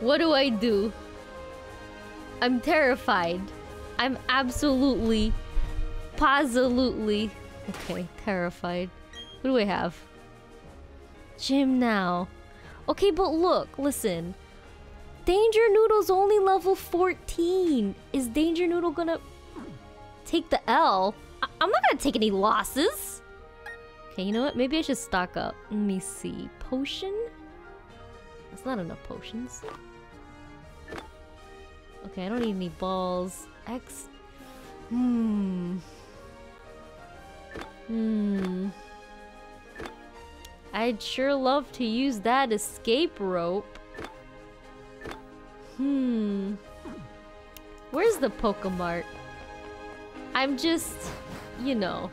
What do I do? I'm terrified. I'm absolutely, positively, okay, terrified. What do I have? Gym now. Okay, but look, listen. Danger Noodle's only level 14. Is Danger Noodle gonna take the L? I I'm not gonna take any losses. Okay, you know what? Maybe I should stock up. Let me see. Potion? That's not enough potions. Okay, I don't need any balls. X. Hmm. Hmm. I'd sure love to use that escape rope. Hmm. Where's the Pokemart? I'm just, you know.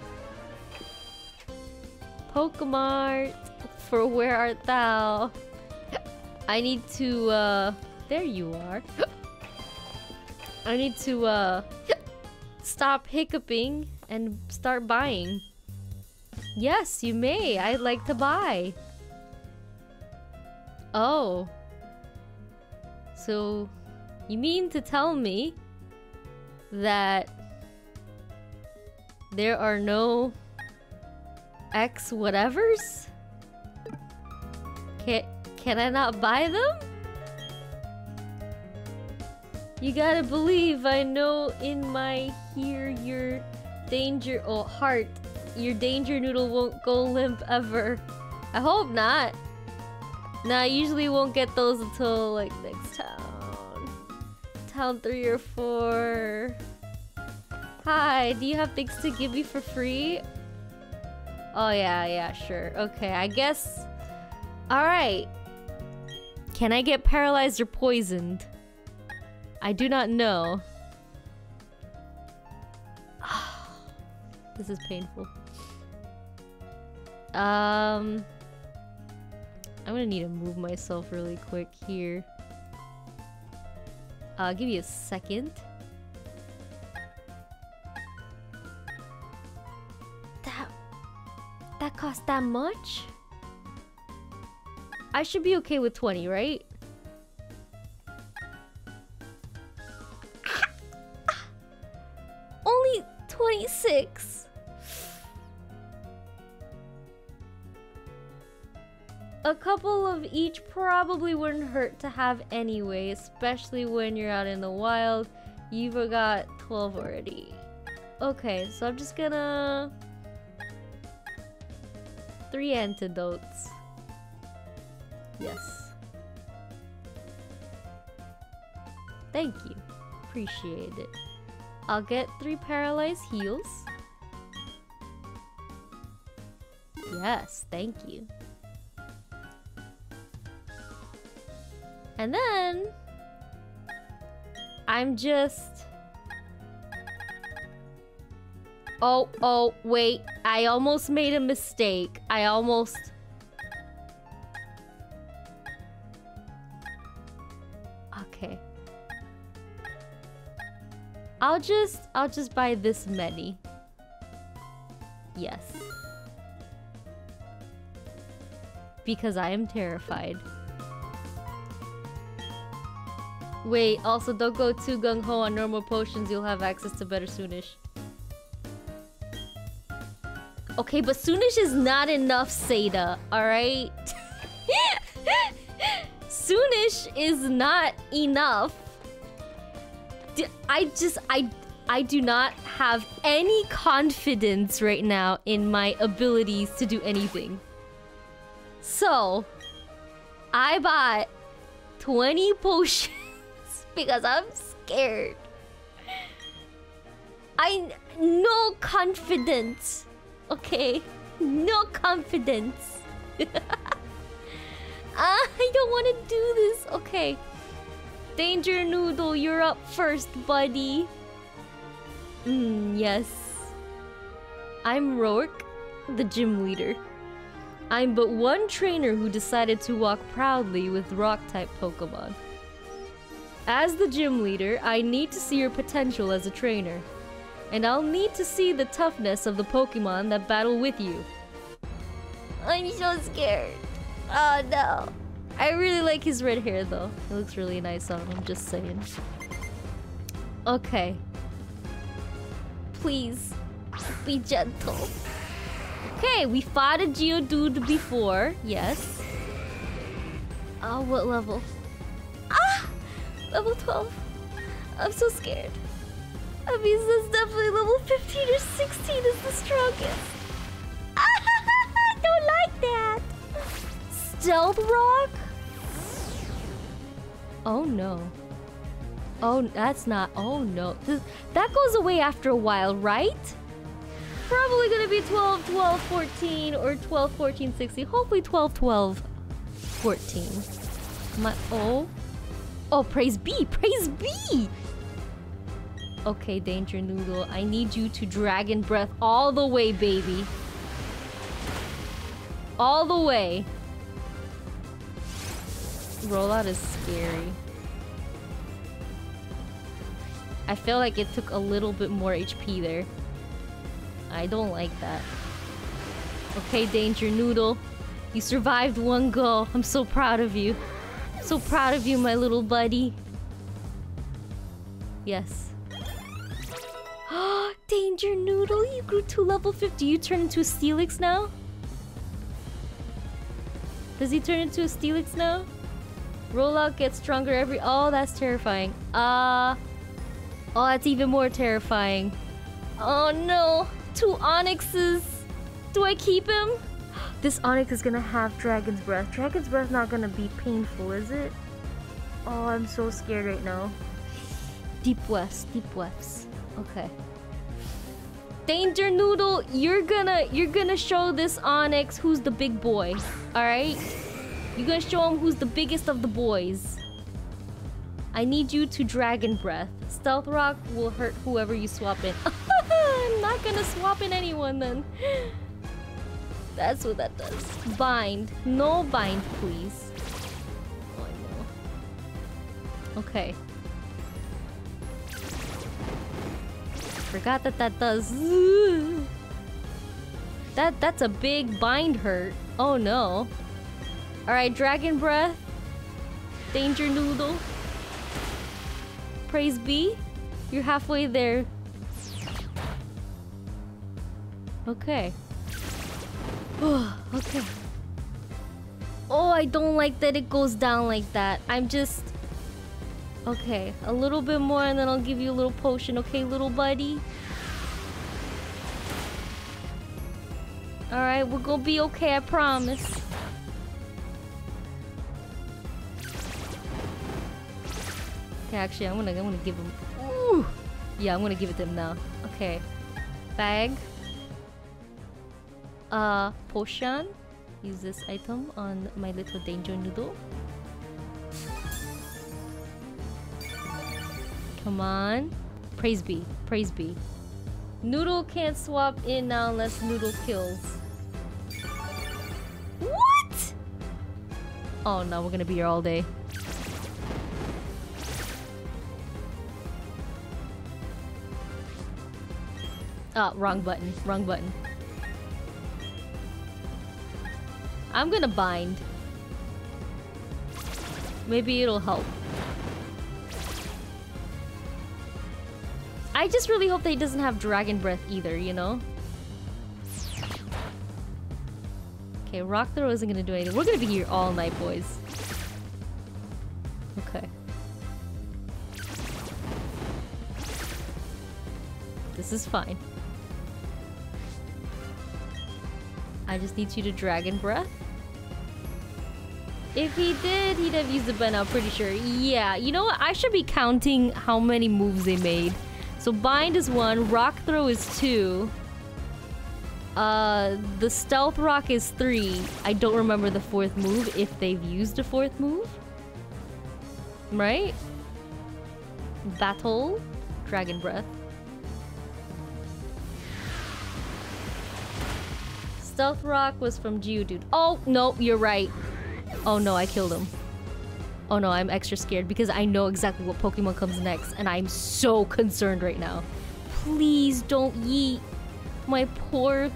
Pokemart, for where art thou? I need to, uh... There you are. I need to, uh... Stop hiccuping and start buying. Yes, you may. I'd like to buy. Oh. So, you mean to tell me that there are no X whatevers? Can, can I not buy them? You gotta believe I know in my here your danger oh heart your danger noodle won't go limp ever. I hope not. Nah, I usually won't get those until like next town. Town three or four. Hi, do you have things to give me for free? Oh yeah, yeah, sure. Okay, I guess. Alright. Can I get paralyzed or poisoned? I do not know. this is painful. Um, I'm gonna need to move myself really quick here. I'll uh, give you a second. That that cost that much? I should be okay with 20, right? A couple of each probably wouldn't hurt to have anyway, especially when you're out in the wild. You've got 12 already. Okay, so I'm just gonna... Three antidotes. Yes. Thank you. Appreciate it. I'll get three paralyzed heals. Yes, thank you. And then... I'm just... Oh, oh, wait. I almost made a mistake. I almost... Okay. I'll just... I'll just buy this many. Yes. Because I am terrified. Wait, also don't go too gung-ho on normal potions, you'll have access to better Soonish. Okay, but Soonish is not enough, Seda, alright? Soonish is not enough. I just, I, I do not have any confidence right now in my abilities to do anything. So, I bought 20 potions because I'm scared. I no confidence. Okay, no confidence. I don't want to do this. Okay. Danger Noodle, you're up first, buddy. Mm, yes. I'm Roark, the gym leader. I'm but one trainer who decided to walk proudly with rock-type Pokemon. As the gym leader, I need to see your potential as a trainer. And I'll need to see the toughness of the Pokemon that battle with you. I'm so scared. Oh no. I really like his red hair though. It looks really nice on him, just saying. Okay. Please, be gentle. Okay, we fought a Geodude before. Yes. Oh, what level? Level 12. I'm so scared. That means that's definitely level 15 or 16 is the strongest. I don't like that. Stealth Rock? Oh no. Oh, that's not. Oh no. This, that goes away after a while, right? Probably gonna be 12, 12, 14, or 12, 14, 16. Hopefully 12, 12, 14. My. Oh. Oh, praise be! Praise be! Okay, Danger Noodle, I need you to Dragon Breath all the way, baby. All the way. Rollout is scary. I feel like it took a little bit more HP there. I don't like that. Okay, Danger Noodle. You survived one go. I'm so proud of you. So proud of you, my little buddy. Yes. Danger Noodle, you grew to level 50. You turn into a Steelix now? Does he turn into a Steelix now? Rollout gets stronger every... Oh, that's terrifying. Uh... Oh, that's even more terrifying. Oh no! Two Onixes! Do I keep him? This Onix is gonna have Dragon's Breath. Dragon's Breath not gonna be painful, is it? Oh, I'm so scared right now. Deep West, Deep West. Okay. Danger Noodle, you're gonna you're gonna show this Onix who's the big boy. Alright? You're gonna show him who's the biggest of the boys. I need you to Dragon Breath. Stealth Rock will hurt whoever you swap in. I'm not gonna swap in anyone then. That's what that does. Bind. No bind, please. Oh, no. Okay. Forgot that that does... That, that's a big bind hurt. Oh no. Alright, Dragon Breath. Danger Noodle. Praise be. You're halfway there. Okay. Okay. Oh, I don't like that it goes down like that. I'm just... Okay, a little bit more and then I'll give you a little potion, okay, little buddy? Alright, we're gonna be okay, I promise. Okay, actually, I'm gonna, I'm gonna give him... Ooh! Yeah, I'm gonna give it to him now. Okay. Bag. Uh, potion. Use this item on my little danger noodle. Come on. Praise be. Praise be. Noodle can't swap in now unless Noodle kills. What? Oh no, we're gonna be here all day. Oh, wrong button. Wrong button. I'm gonna bind. Maybe it'll help. I just really hope that he doesn't have Dragon Breath either, you know? Okay, Rock Throw isn't gonna do anything. We're gonna be here all night, boys. Okay. This is fine. I just need you to Dragon Breath. If he did, he'd have used it by now, pretty sure. Yeah, you know what? I should be counting how many moves they made. So Bind is one, Rock Throw is two. Uh, the Stealth Rock is three. I don't remember the fourth move, if they've used a fourth move. Right? Battle, Dragon Breath. Stealth Rock was from Geodude. Oh, no, you're right. Oh no, I killed him. Oh no, I'm extra scared because I know exactly what Pokemon comes next and I'm so concerned right now. Please don't yeet my poor...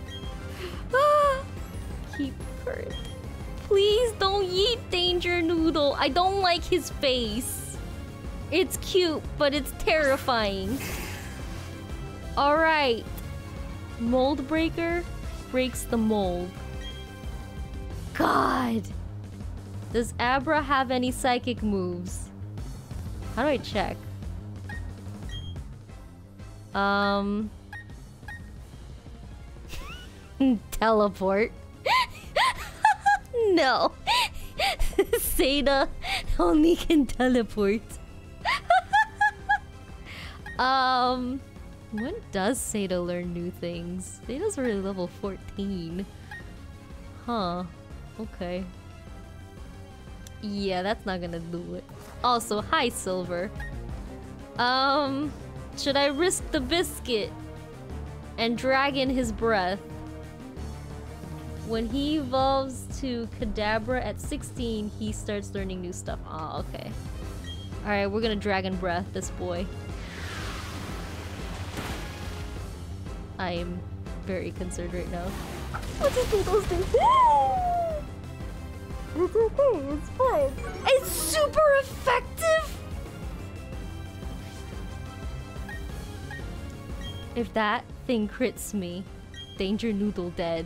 Keep hurt. Please don't eat Danger Noodle. I don't like his face. It's cute, but it's terrifying. Alright. Mold Breaker breaks the mold. God. Does Abra have any psychic moves? How do I check? Um... Teleport. no. Seda only can teleport. um... When does Seda learn new things? Seda's already level 14. Huh. Okay. Yeah, that's not gonna do it. Also, hi, Silver. Um, should I risk the biscuit and drag in his breath? When he evolves to Kadabra at 16, he starts learning new stuff. Oh, okay. Alright, we're gonna Dragon Breath this boy. I am very concerned right now. What do those things? It's okay, it's fine. It's super effective! If that thing crits me, Danger Noodle dead.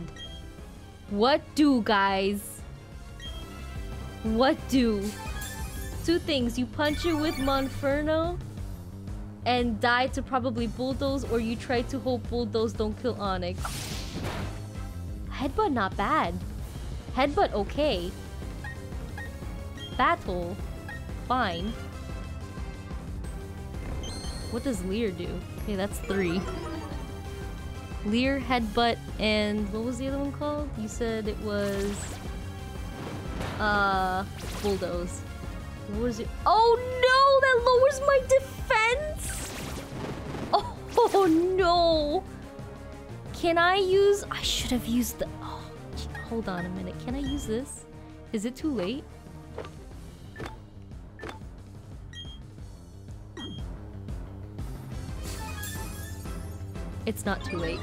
What do, guys? What do? Two things. You punch it with Monferno and die to probably Bulldoze, or you try to hope Bulldoze don't kill Onix. Headbutt not bad. Headbutt okay. Battle. Fine. What does Leer do? Okay, that's three. Leer, Headbutt, and what was the other one called? You said it was... Uh... Bulldoze. What was it? Oh no! That lowers my defense! Oh, oh no! Can I use... I should have used the... Oh, hold on a minute. Can I use this? Is it too late? It's not too late.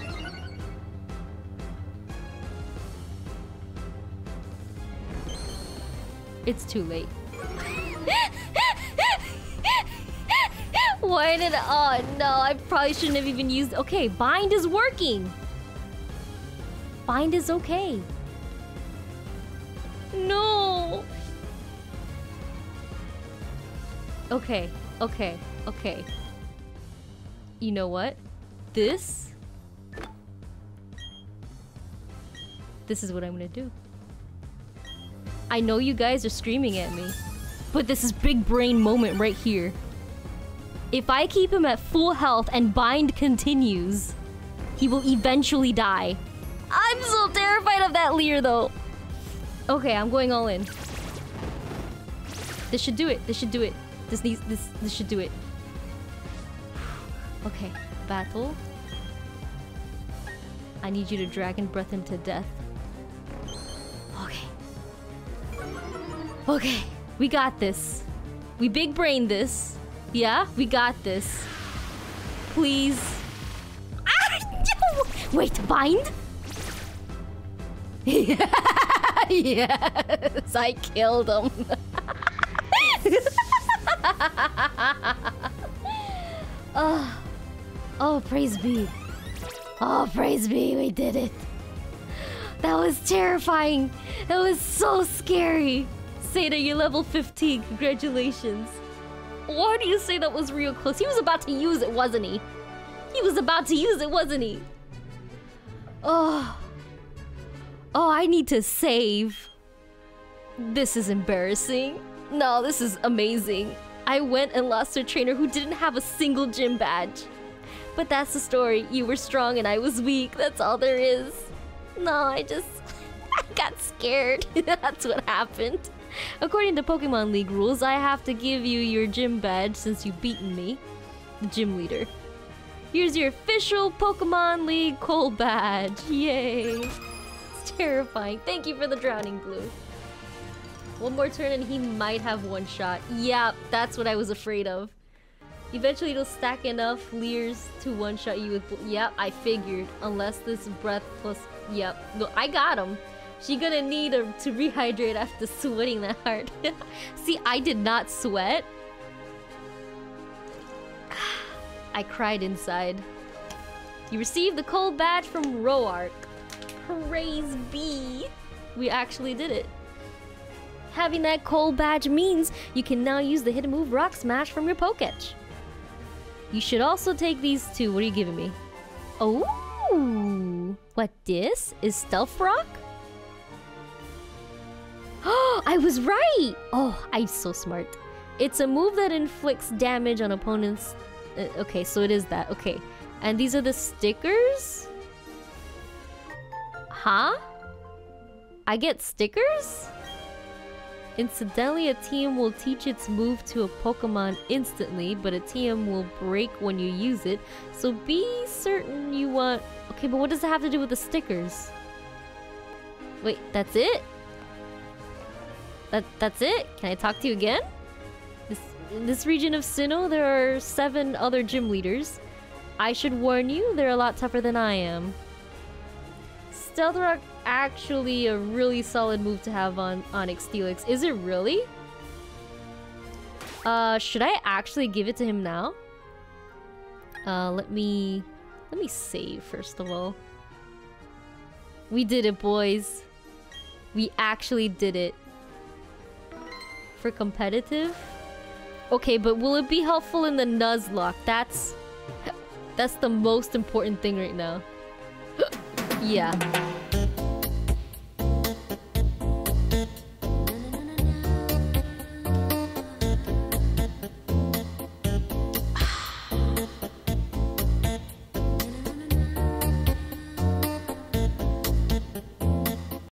It's too late. Why did- oh no, I probably shouldn't have even used- okay, bind is working! Bind is okay. No! Okay, okay, okay. You know what? This... This is what I'm gonna do. I know you guys are screaming at me, but this is big brain moment right here. If I keep him at full health and bind continues, he will eventually die. I'm so terrified of that Leer though. Okay, I'm going all in. This should do it. This should do it. This needs this this should do it. Okay, battle. I need you to dragon breath him to death. Okay. Okay, we got this. We big brain this. Yeah, we got this. Please. Wait, bind? yes, I killed him. oh, oh, praise be. Oh, praise be, we did it. That was terrifying. That was so scary. Seda, you're level 15. Congratulations. Why do you say that was real close? He was about to use it, wasn't he? He was about to use it, wasn't he? Oh. Oh, I need to save. This is embarrassing. No, this is amazing. I went and lost a trainer who didn't have a single gym badge. But that's the story. You were strong and I was weak. That's all there is. No, I just... I got scared. that's what happened. According to Pokemon League rules, I have to give you your gym badge since you've beaten me. The gym leader. Here's your official Pokemon League Coal badge. Yay. It's terrifying. Thank you for the Drowning Blue. One more turn and he might have one shot. Yeah, that's what I was afraid of. Eventually it'll stack enough Leers to one-shot you with... Yep, I figured. Unless this breath plus... Yep. No, I got him. She gonna need to rehydrate after sweating that hard. See, I did not sweat. I cried inside. You received the cold badge from Roark. Praise be. We actually did it. Having that cold badge means you can now use the hidden move Rock Smash from your Poketch. You should also take these two. What are you giving me? Oh, what this is Stealth Rock? Oh, I was right! Oh, I'm so smart. It's a move that inflicts damage on opponents. Uh, okay, so it is that. Okay. And these are the stickers? Huh? I get stickers? Incidentally, a TM will teach its move to a Pokemon instantly, but a TM will break when you use it, so be certain you want... Okay, but what does it have to do with the stickers? Wait, that's it? That That's it? Can I talk to you again? This, in this region of Sinnoh, there are seven other gym leaders. I should warn you, they're a lot tougher than I am. Stealth Rock actually a really solid move to have on Onix Steelix. Is it really? Uh, should I actually give it to him now? Uh, let me... Let me save, first of all. We did it, boys. We actually did it. For competitive? Okay, but will it be helpful in the Nuzlocke? That's... That's the most important thing right now. Yeah.